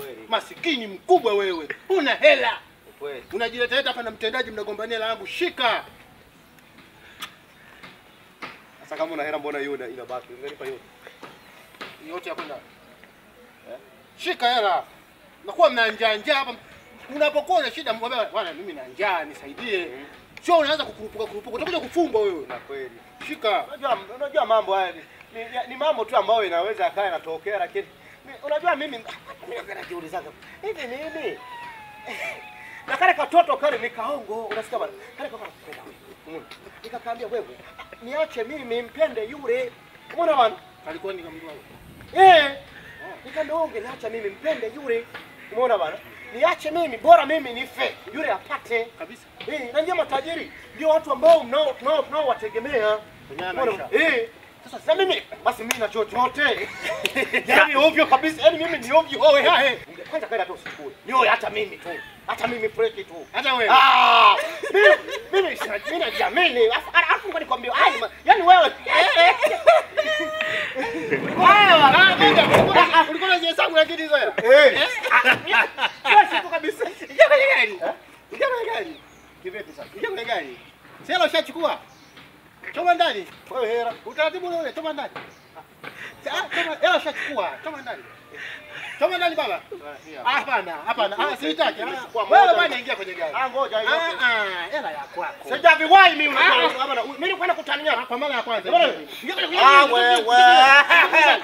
Ukweli. Masikini mkubwa wewe, una hela Ukweli. unajiletaleta hapa na mtendaji, mnagombania hela yangu. Shika Sasa kama una hela mbona hiyo ina- inabaki? Ungenipa yote. yote ya kwenda eh? Shika hela, nakuwa mna njaa njaa hapa. Unapokuwa na shida, mwambie bwana, mimi na njaa, nisaidie. Mm. Sio unaanza kukurupuka kurupuka, utakuja kufungwa wewe. Na kweli. Shika Unajua unajua mambo haya ni, ni, ni mambo tu ambayo inaweza akawa yanatokea lakini ni, unajua mimi najiulizaga hivi nini? Na kale katoto kale ni kaongo, unasikia bwana? Kale katoto kanapenda wewe. Nikakaambia wewe, niache mimi mpende yule. Umeona bwana? alikuwa ni kamjua Eh. nikaambia wewe ungeniacha mimi mpende yule. Umeona bwana? Niache mimi bora mimi nife. Yule apate. kabisa. Eh, na ndio matajiri ndio watu ambao mnao mnao mnao wategemea. Umeona? Eh. Sasa sasa mimi basi mimi na chochote. Yaani ovyo kabisa. Yaani mimi ni ovyo wewe. hae. kwanza kaenda tu usikue. Nioe hata mimi tu. Hata mimi freki tu. Hata wewe. Ah! Mimi mimi sina mimi najiamini. Alafu ngoja nikwambie. Ai, yaani wewe Ah, ngoja, ulikuwa- ulikuwa sangu lakini hizo hela. Eh. Sasa tu kabisa. Ingia kwenye gari. Ingia kwenye gari. Kivipi sasa? Ingia kwenye gari. Sasa ushachukua. Choma ndani. Wewe hera. Utaratibu ule ule, toma ndani. Ah, choma hela shachukua. Toma ndani. Toma ndani baba. Ah, hapana, hapana. Ah, sitaki. Ah. Wewe bwana ingia kwenye gari. Ah, ngoja hiyo. Ah, ah, hela ya kwako. Sijaviwahi mimi Ah. unajua. Mimi nilikwenda kutania. Kwa mara ya kwanza. Ah, wewe.